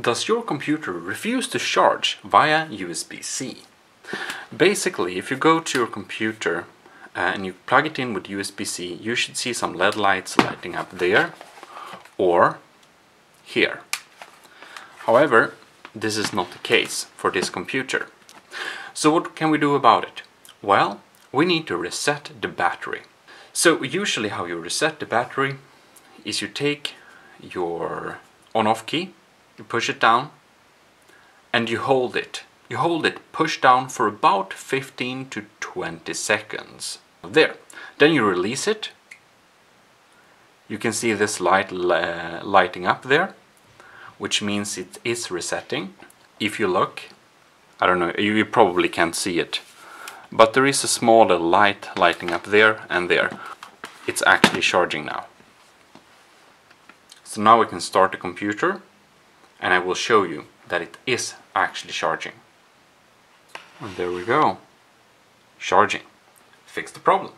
Does your computer refuse to charge via USB-C? Basically, if you go to your computer uh, and you plug it in with USB-C, you should see some LED lights lighting up there or here. However, this is not the case for this computer. So what can we do about it? Well, we need to reset the battery. So usually how you reset the battery is you take your on-off key, you push it down, and you hold it. You hold it push down for about 15 to 20 seconds. There. Then you release it. You can see this light uh, lighting up there, which means it is resetting. If you look, I don't know, you probably can't see it, but there is a small light lighting up there and there. It's actually charging now. So now we can start the computer and I will show you that it is actually charging. And there we go. Charging. Fix the problem.